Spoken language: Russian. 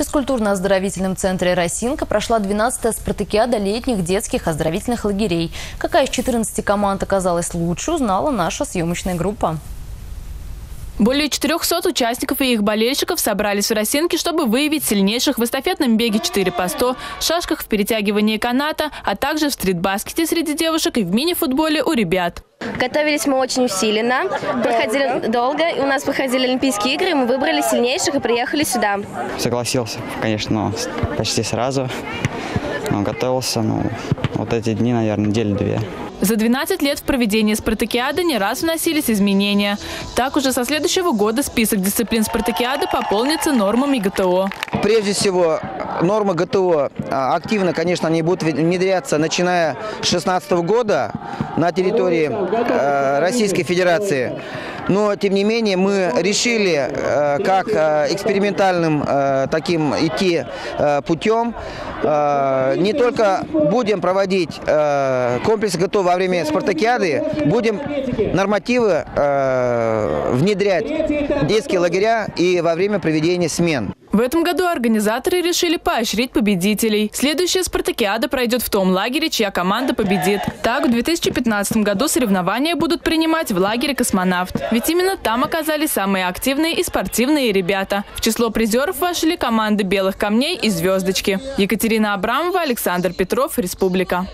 Физкультурно-оздоровительном центре «Росинка» прошла 12-я спартакиада летних детских оздоровительных лагерей. Какая из 14 команд оказалась лучше, узнала наша съемочная группа. Более 400 участников и их болельщиков собрались в Росинке, чтобы выявить сильнейших в эстафетном беге 4 по 100, шашках в перетягивании каната, а также в стритбаскете среди девушек и в мини-футболе у ребят. Готовились мы очень усиленно, проходили долго, и у нас проходили Олимпийские игры, и мы выбрали сильнейших и приехали сюда. Согласился, конечно, почти сразу. Но готовился, ну, вот эти дни, наверное, недели две. За 12 лет в проведении спартакиады не раз вносились изменения. Так уже со следующего года список дисциплин спартакиады пополнится нормами ГТО. Прежде всего, нормы ГТО а, активно, конечно, они будут внедряться, начиная с 2016 года на территории э, Российской Федерации. Но, тем не менее, мы решили, э, как экспериментальным таким идти путем, не только будем проводить комплекс ГТО во время спартакиады, будем нормативы внедрять детские лагеря и во время проведения смен. В этом году организаторы решили поощрить победителей. Следующая спартакиада пройдет в том лагере, чья команда победит. Так, в 2015 году соревнования будут принимать в лагере «Космонавт». Ведь именно там оказались самые активные и спортивные ребята. В число призеров вошли команды «Белых камней» и «Звездочки». Екатерина Абрамова, Александр Петров, Республика.